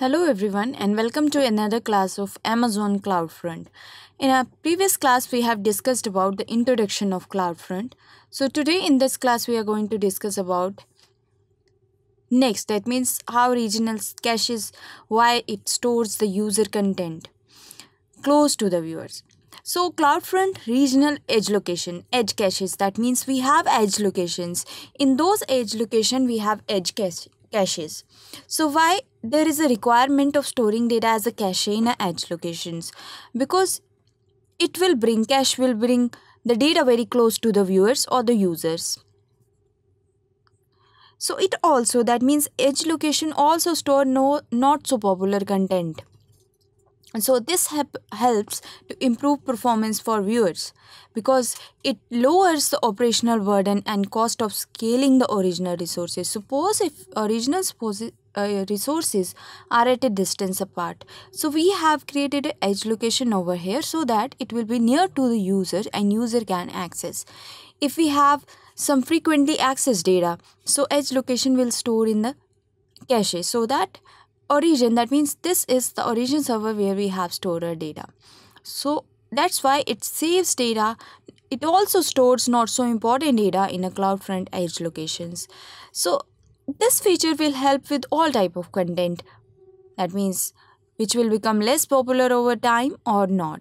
Hello everyone and welcome to another class of Amazon CloudFront. In our previous class we have discussed about the introduction of CloudFront. So today in this class we are going to discuss about next that means how regional caches why it stores the user content close to the viewers. So CloudFront regional edge location edge caches that means we have edge locations in those edge location we have edge cache caches. So why there is a requirement of storing data as a cache in a edge locations? Because it will bring cache will bring the data very close to the viewers or the users. So it also that means edge location also store no not so popular content so this help, helps to improve performance for viewers because it lowers the operational burden and cost of scaling the original resources. Suppose if original uh, resources are at a distance apart. So we have created an edge location over here so that it will be near to the user and user can access. If we have some frequently accessed data so edge location will store in the cache so that origin. That means this is the origin server where we have stored our data. So that's why it saves data. It also stores not so important data in a CloudFront edge locations. So this feature will help with all type of content. That means which will become less popular over time or not.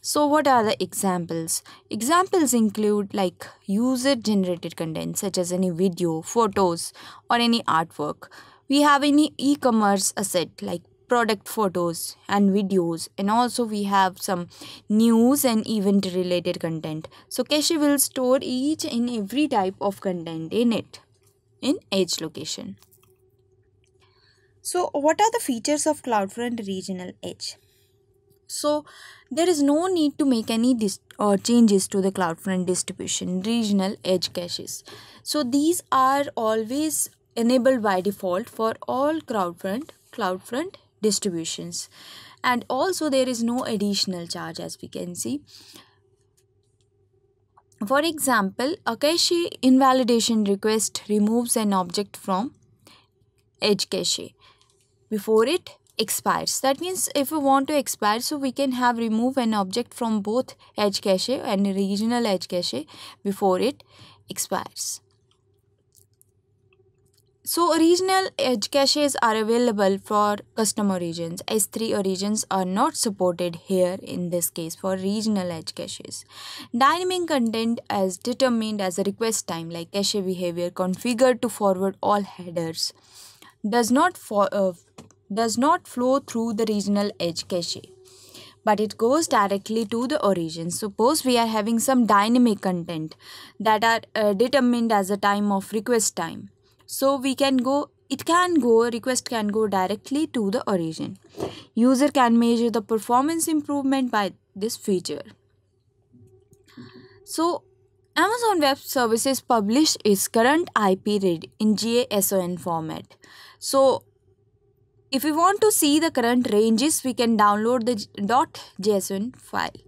So what are the examples? Examples include like user generated content such as any video photos or any artwork we have any e-commerce asset like product photos and videos and also we have some news and event related content. So cache will store each and every type of content in it in edge location. So what are the features of cloudfront regional edge? So there is no need to make any or uh, changes to the cloudfront distribution regional edge caches. So these are always enabled by default for all CloudFront, CloudFront distributions. And also there is no additional charge as we can see. For example, a cache invalidation request removes an object from edge cache before it expires. That means if we want to expire, so we can have remove an object from both edge cache and regional edge cache before it expires. So regional edge caches are available for custom origins. S3 origins are not supported here in this case for regional edge caches. Dynamic content as determined as a request time like cache behavior configured to forward all headers does not uh, does not flow through the regional edge cache but it goes directly to the origin. Suppose we are having some dynamic content that are uh, determined as a time of request time so we can go it can go request can go directly to the origin. User can measure the performance improvement by this feature. So amazon web services publish its current ip read in JSON format. So if we want to see the current ranges we can download the .json file.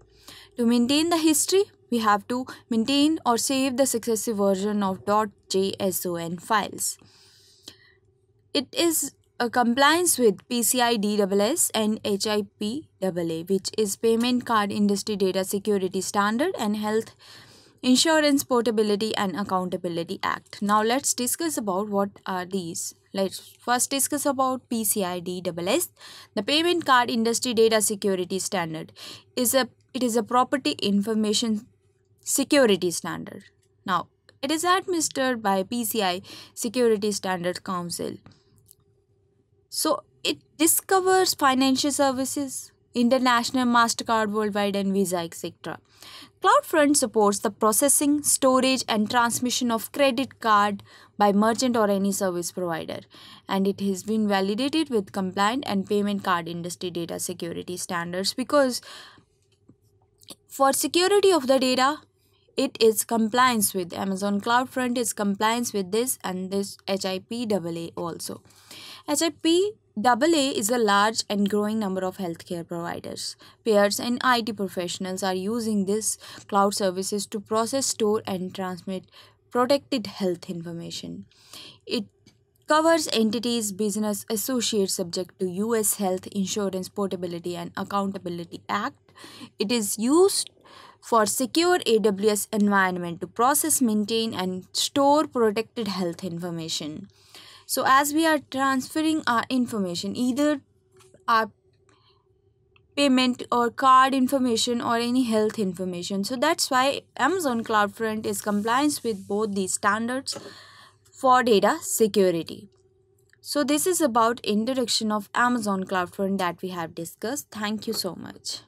To maintain the history we have to maintain or save the successive version of .json files. It is a compliance with PCI DSS and HIPAA, which is Payment Card Industry Data Security Standard and Health Insurance Portability and Accountability Act. Now let's discuss about what are these. Let's first discuss about PCI DSS. The Payment Card Industry Data Security Standard is a it is a property information security standard. Now, it is administered by PCI Security Standard Council. So, it discovers financial services, international MasterCard worldwide and Visa etc. CloudFront supports the processing, storage and transmission of credit card by merchant or any service provider and it has been validated with compliant and payment card industry data security standards because for security of the data it is compliance with Amazon CloudFront is compliance with this and this HIPAA also. HIPAA is a large and growing number of healthcare providers. peers and IT professionals are using this cloud services to process, store and transmit protected health information. It covers entities business associates subject to US Health Insurance Portability and Accountability Act. It is used for secure AWS environment to process, maintain and store protected health information. So as we are transferring our information either our payment or card information or any health information. So that's why Amazon CloudFront is compliance with both these standards for data security. So this is about introduction of Amazon CloudFront that we have discussed. Thank you so much.